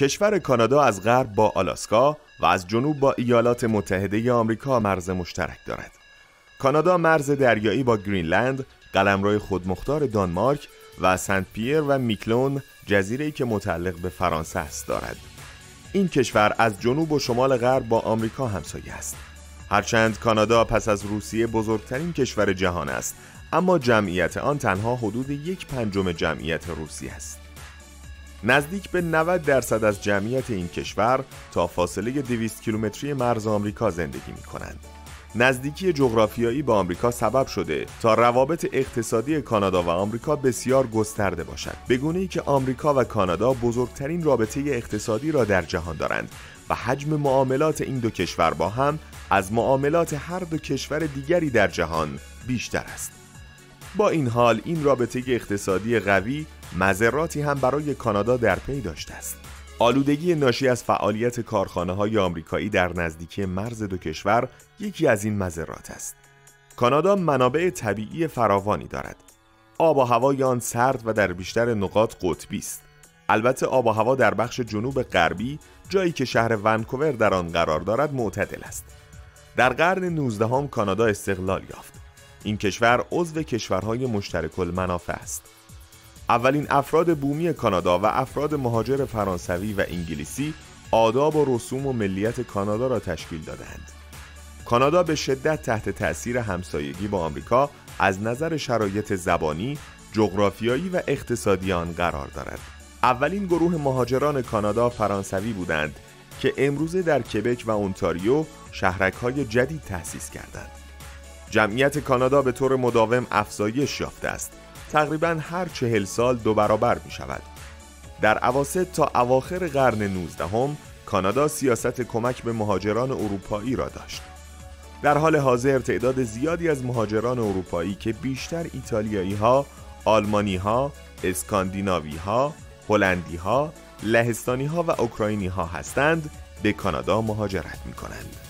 کشور کانادا از غرب با آلاسکا و از جنوب با ایالات متحده آمریکا مرز مشترک دارد. کانادا مرز دریایی با گرینلند، قلمرو خودمختار دانمارک و سنت پیر و میکلون جزیره‌ای که متعلق به فرانسه است دارد. این کشور از جنوب و شمال غرب با آمریکا همسایه است. هرچند کانادا پس از روسیه بزرگترین کشور جهان است اما جمعیت آن تنها حدود یک پنجم جمعیت روسیه است نزدیک به 90 درصد از جمعیت این کشور تا فاصله 200 کیلومتری مرز آمریکا زندگی می کنند. نزدیکی جغرافیایی با آمریکا سبب شده تا روابط اقتصادی کانادا و آمریکا بسیار گسترده باشد به ای که آمریکا و کانادا بزرگترین رابطه اقتصادی را در جهان دارند و حجم معاملات این دو کشور با هم از معاملات هر دو کشور دیگری در جهان بیشتر است با این حال این رابطه اقتصادی قوی مذراتی هم برای کانادا در پی داشته است. آلودگی ناشی از فعالیت کارخانه های آمریکایی در نزدیکی مرز دو کشور یکی از این مذرات است. کانادا منابع طبیعی فراوانی دارد. آب و هوای آن سرد و در بیشتر نقاط قطبی است. البته آب و هوا در بخش جنوب غربی جایی که شهر ونکوور در آن قرار دارد معتدل است. در قرن 19 هم کانادا استقلال یافت. این کشور عضو کشورهای مشترک المنافع است اولین افراد بومی کانادا و افراد مهاجر فرانسوی و انگلیسی آداب و رسوم و ملیت کانادا را تشکیل دادند کانادا به شدت تحت تأثیر همسایگی با آمریکا از نظر شرایط زبانی، جغرافیایی و اقتصادی آن قرار دارد. اولین گروه مهاجران کانادا فرانسوی بودند که امروزه در کبک و اونتاریو شهرک های جدید تأسیس کردند. جمعیت کانادا به طور مداوم افزایش یافته است. تقریبا هر چهل سال دو برابر می شود. در عواسط تا اواخر قرن 19 هم کانادا سیاست کمک به مهاجران اروپایی را داشت. در حال حاضر تعداد زیادی از مهاجران اروپایی که بیشتر ایتالیایی ها، آلمانی ها، اسکاندیناوی ها، هلندی ها، لهستانی ها و اوکراینی ها هستند به کانادا مهاجرت می کنند.